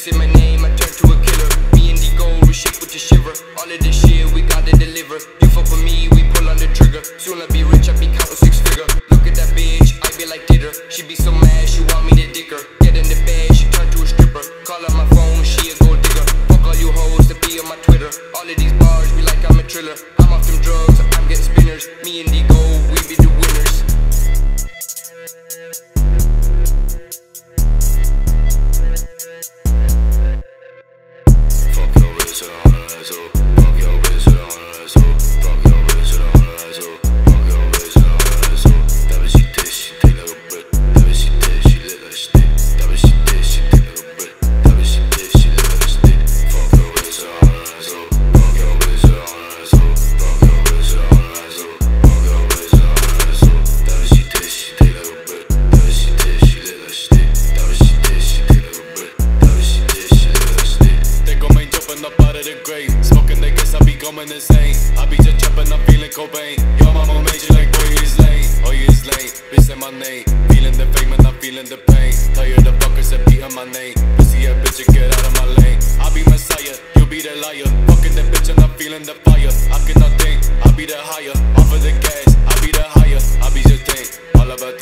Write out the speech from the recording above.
Say my name, I turn to a killer. Me and DGold, we shake with the shiver. All of this shit, we gotta deliver. You fuck with me, we pull on the trigger. Soon I be rich, I be counting six figure. Look at that bitch, I be like Ditter. She be so mad, she want me to dick her. Get in the bed, she turn to a stripper. Call on my phone, she a gold digger. Fuck all you hoes to be on my Twitter. All of these bars be like I'm a triller. I'm off them drugs, I'm getting spinners. Me and DGold, we be the winners. On they guess I be going insane. I be just jumping, I'm feeling Cobain. Yo, mama made you like, boy, is lame. Oh, you is lame. Bitch, say my name. Feeling the fame and I'm feeling the pain. Tired of fuckers that beating my name. Pussy a bitch, get out of my lane. I be Messiah, you be the liar. Fucking the bitch and I'm feeling the fire. I cannot think, I be the higher. Off of the gas, I be the higher. I be just think, all of a